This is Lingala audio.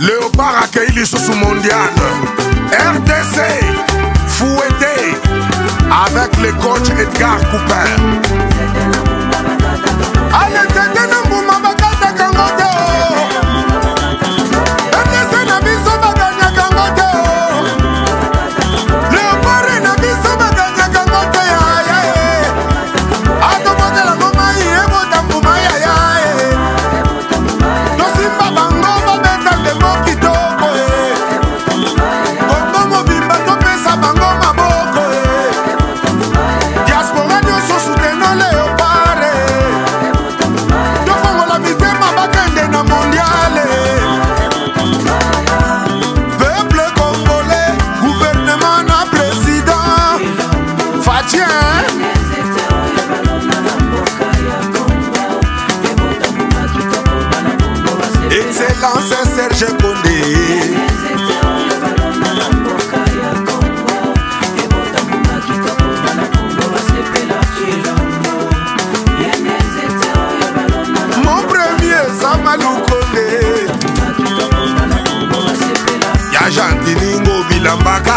léopard akei lisusu mondiale rdc fouete avec le coach edgar couper aletete na mbuma excellence serge konde mon premier samalukonde ya jantiningo bilambaka